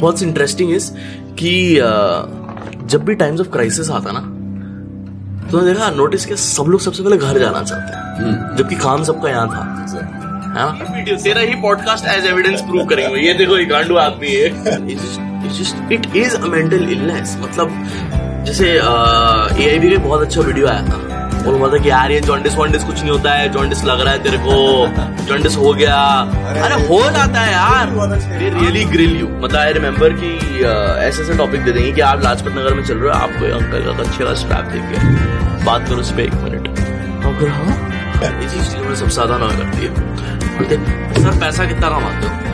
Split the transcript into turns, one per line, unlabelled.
What's interesting is कि uh, जब भी टाइम्स ऑफ़ क्राइसिस आता ना तो देखा नोटिस किया सब लोग सबसे पहले घर जाना चाहते हैं। जबकि काम सबका यहाँ था। है तेरा ही पॉडकास्ट एज एविडेंस प्रूव करेंगे। ये देखो ये गांडू आदमी है। It is a mental illness मतलब जैसे ए आई बी का बहुत अच्छा वीडियो आया था। वो बोलता कि यार ये जॉन्डिस वॉन्डिस कुछ नहीं होता है जॉन्डिस लग रहा है तेरे को जॉन्डिस हो गया। अरे हो जाता है यार। ये रियली ग्रिल यू मतलब आई रिमेम्बर कि ऐसे ऐसे टॉपिक दे देंगे कि आप लाजपत नगर में चल रहे हो आपको अंकल का अच्छे का स्ट्रैप देंगे बात करो उस पर एक मिनट अगर हाँ? ये चीज़ मुझे सबसे ज़्यादा ना करती है सर पैसा कितना कमाते हो?